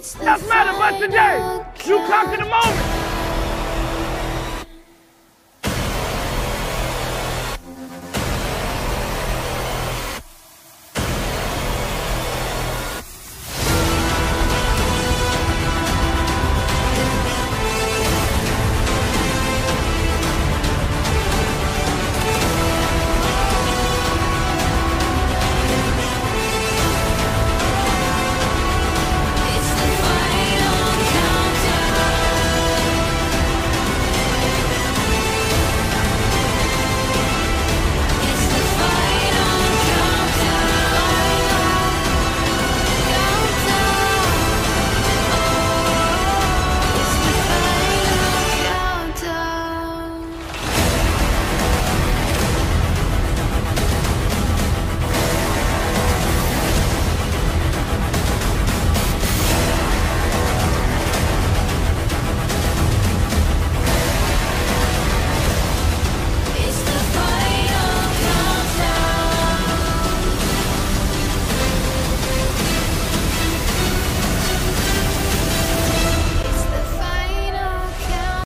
Doesn't matter but today. You conquer the moment.